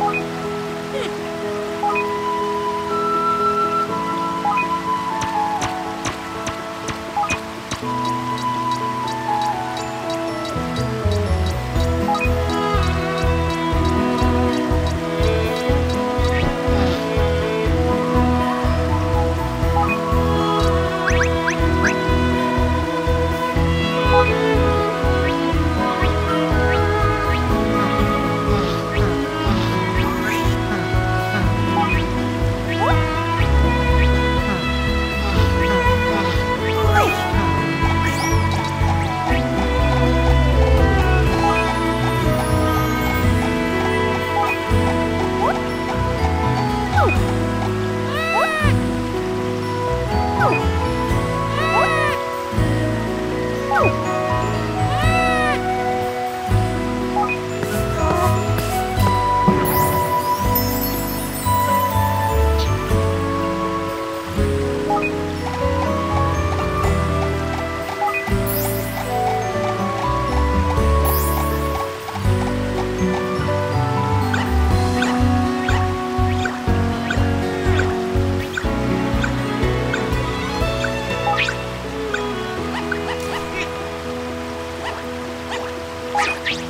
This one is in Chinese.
Bye. 哦 you